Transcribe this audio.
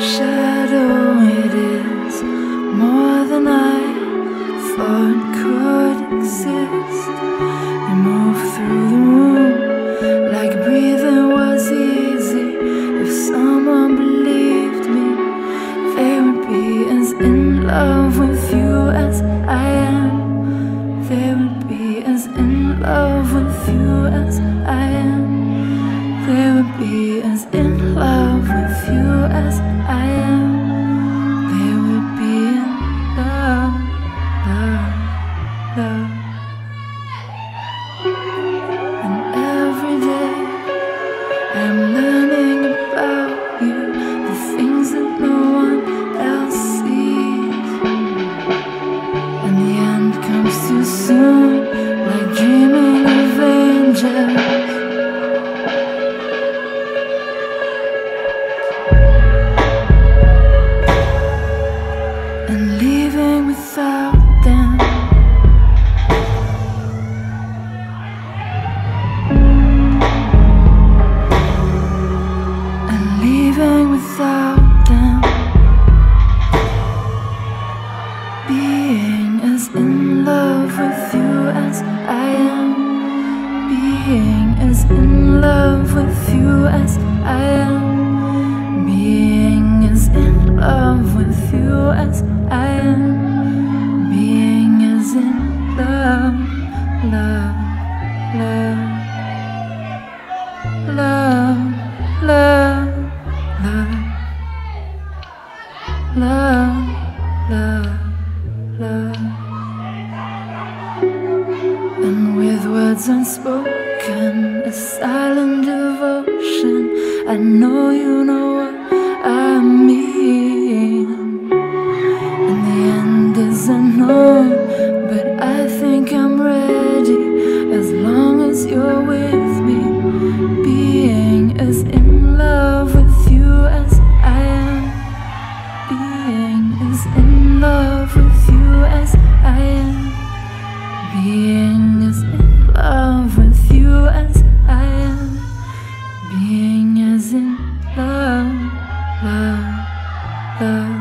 shadow, it is more than I thought could exist. You move through the room like breathing was easy. If someone believed me, they would be as in love with you as I am. They would be as in love with you as I am. They would be as in love with you as I am. They would be in love, love, love. And every day I'm learning about you, the things that no one else sees. And the end comes too soon, and leaving without you as I am. Being as in love, love, love, love, love, love, love, love, love. And with words unspoken, a silent devotion, I know you know But I think I'm ready as long as you're with me. Being as in love with you as I am, being as in love with you as I am, being as in love with you as I am, being as in love, love, love.